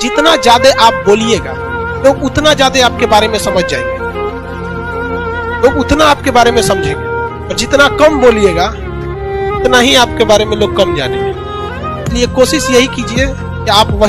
जितना ज़्यादा आप बोलिएगा लोग उतना ज़्यादा आपके बारे में समझ जाएँगे। लोग उतना आपके बारे में समझेंगे। और जितना कम बोलिएगा, उतना ही आपके बारे में लोग कम जानेंगे। इसलिए कोशिश यही कीजिए कि आप वही